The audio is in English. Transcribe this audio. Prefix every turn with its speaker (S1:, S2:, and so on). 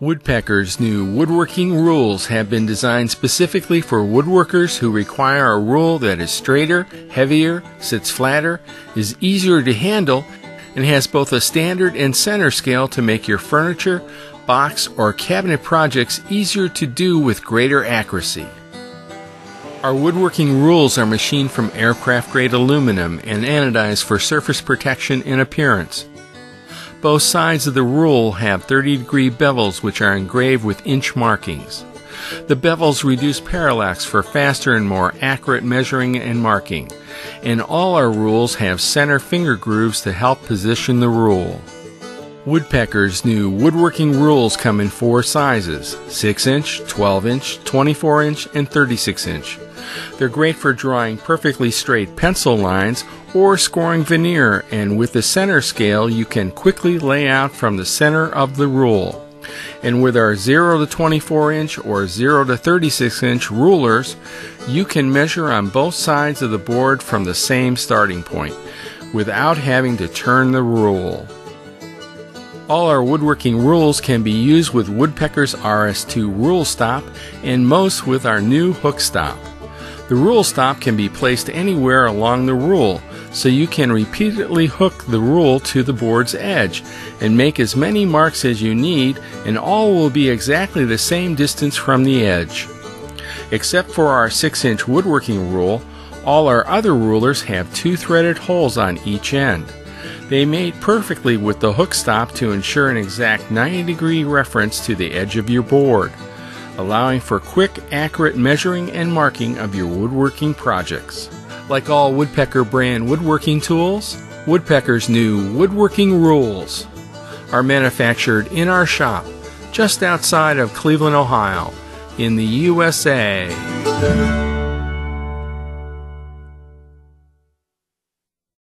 S1: Woodpecker's new woodworking rules have been designed specifically for woodworkers who require a rule that is straighter, heavier, sits flatter, is easier to handle, and has both a standard and center scale to make your furniture, box, or cabinet projects easier to do with greater accuracy. Our woodworking rules are machined from aircraft grade aluminum and anodized for surface protection and appearance. Both sides of the rule have 30 degree bevels which are engraved with inch markings. The bevels reduce parallax for faster and more accurate measuring and marking, and all our rules have center finger grooves to help position the rule. Woodpecker's new woodworking rules come in four sizes 6 inch, 12 inch, 24 inch, and 36 inch. They're great for drawing perfectly straight pencil lines or scoring veneer, and with the center scale, you can quickly lay out from the center of the rule. And with our 0 to 24 inch or 0 to 36 inch rulers, you can measure on both sides of the board from the same starting point without having to turn the rule. All our woodworking rules can be used with Woodpecker's RS2 rule stop and most with our new hook stop. The rule stop can be placed anywhere along the rule, so you can repeatedly hook the rule to the board's edge and make as many marks as you need, and all will be exactly the same distance from the edge. Except for our 6 inch woodworking rule, all our other rulers have two threaded holes on each end. They mate perfectly with the hook stop to ensure an exact 90 degree reference to the edge of your board, allowing for quick, accurate measuring and marking of your woodworking projects. Like all Woodpecker brand woodworking tools, Woodpecker's new woodworking rules are manufactured in our shop just outside of Cleveland, Ohio, in the USA.